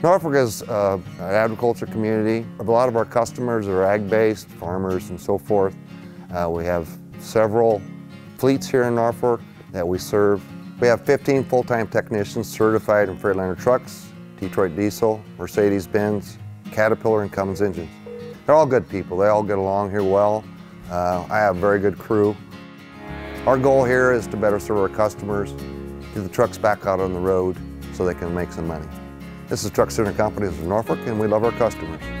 Norfolk is uh, an agriculture community. A lot of our customers are ag-based, farmers and so forth. Uh, we have several fleets here in Norfolk that we serve. We have 15 full-time technicians certified in Freightliner trucks, Detroit Diesel, Mercedes-Benz, Caterpillar and Cummins engines. They're all good people. They all get along here well. Uh, I have a very good crew. Our goal here is to better serve our customers, get the trucks back out on the road so they can make some money. This is Truck Center Companies of Norfolk and we love our customers.